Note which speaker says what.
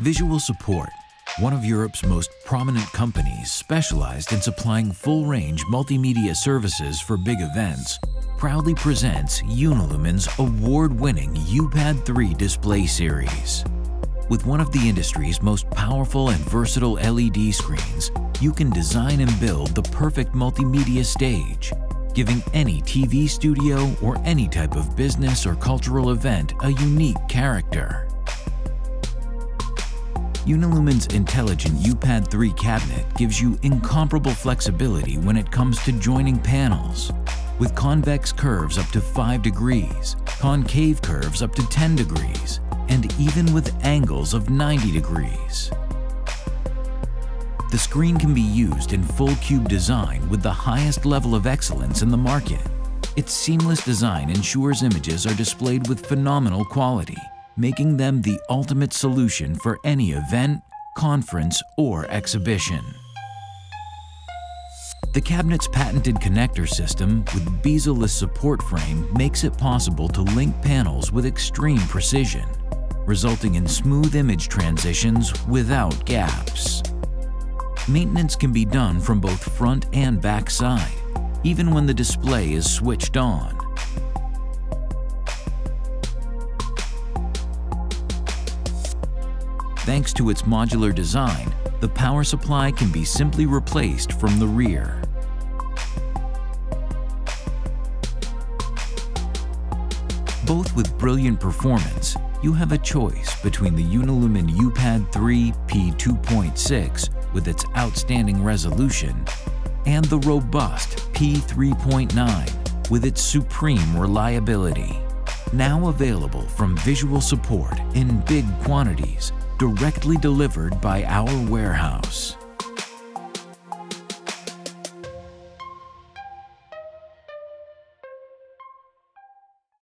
Speaker 1: Visual Support, one of Europe's most prominent companies specialized in supplying full-range multimedia services for big events, proudly presents Unilumin's award-winning UPAD 3 display series. With one of the industry's most powerful and versatile LED screens, you can design and build the perfect multimedia stage, giving any TV studio or any type of business or cultural event a unique character. Unilumin's intelligent UPAD 3 cabinet gives you incomparable flexibility when it comes to joining panels, with convex curves up to 5 degrees, concave curves up to 10 degrees, and even with angles of 90 degrees. The screen can be used in full cube design with the highest level of excellence in the market. Its seamless design ensures images are displayed with phenomenal quality, making them the ultimate solution for any event, conference, or exhibition. The cabinet's patented connector system with bezel-less support frame makes it possible to link panels with extreme precision, resulting in smooth image transitions without gaps. Maintenance can be done from both front and back side, even when the display is switched on. Thanks to its modular design, the power supply can be simply replaced from the rear. Both with brilliant performance, you have a choice between the Unilumin UPAD 3 P2.6 with its outstanding resolution and the robust P3.9 with its supreme reliability. Now available from Visual Support in big quantities, directly delivered by our warehouse.